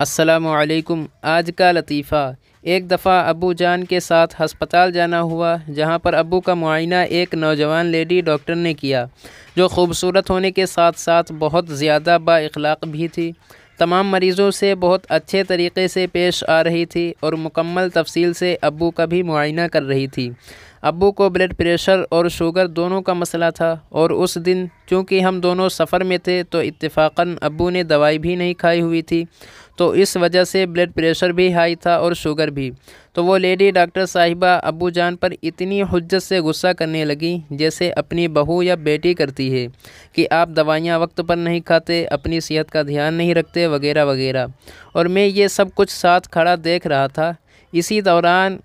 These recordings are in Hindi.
असलकुम आज का लतीफ़ा। एक दफ़ा अबू जान के साथ हस्पताल जाना हुआ, जहाँ पर अबू का मुआयना एक नौजवान लेडी डॉक्टर ने किया, जो ख़ूबसूरत होने के साथ साथ बहुत ज़्यादा बाखलाक भी थी। तमाम मरीज़ों से बहुत अच्छे तरीके से पेश आ रही थी और मुकम्मल तफसील से अबू का भी मुआयना कर रही थी। अबू को ब्लड प्रेशर और शुगर दोनों का मसला था और उस दिन चूँकि हम दोनों सफ़र में थे तो इत्तेफाकन अबू ने दवाई भी नहीं खाई हुई थी तो इस वजह से ब्लड प्रेशर भी हाई था और शुगर भी। तो वो लेडी डॉक्टर साहिबा अबू जान पर इतनी हजत से गुस्सा करने लगी, जैसे अपनी बहू या बेटी करती है, कि आप दवाइयाँ वक्त पर नहीं खाते, अपनी सेहत का ध्यान नहीं रखते, वगैरह वगैरह। और मैं ये सब कुछ साथ खड़ा देख रहा था। इसी दौरान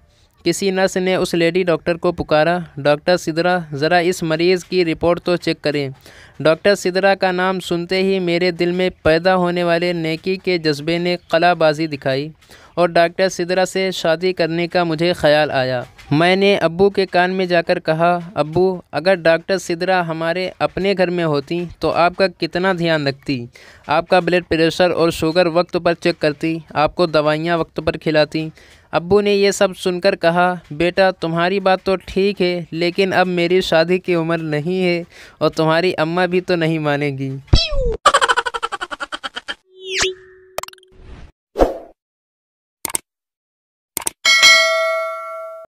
किसी नर्स ने उस लेडी डॉक्टर को पुकारा, डॉक्टर सिदरा, ज़रा इस मरीज़ की रिपोर्ट तो चेक करें। डॉक्टर सिदरा का नाम सुनते ही मेरे दिल में पैदा होने वाले नेकी के जज्बे ने कलाबाजी दिखाई और डॉक्टर सिदरा से शादी करने का मुझे ख्याल आया। मैंने अब्बू के कान में जाकर कहा, अब्बू, अगर डॉक्टर सिदरा हमारे अपने घर में होती तो आपका कितना ध्यान रखती। आपका ब्लड प्रेशर और शुगर वक्त पर चेक करती, आपको दवाइयाँ वक्त पर खिलाती। अब्बू ने यह सब सुनकर कहा, बेटा, तुम्हारी बात तो ठीक है, लेकिन अब मेरी शादी की उम्र नहीं है और तुम्हारी अम्मा भी तो नहीं मानेगी।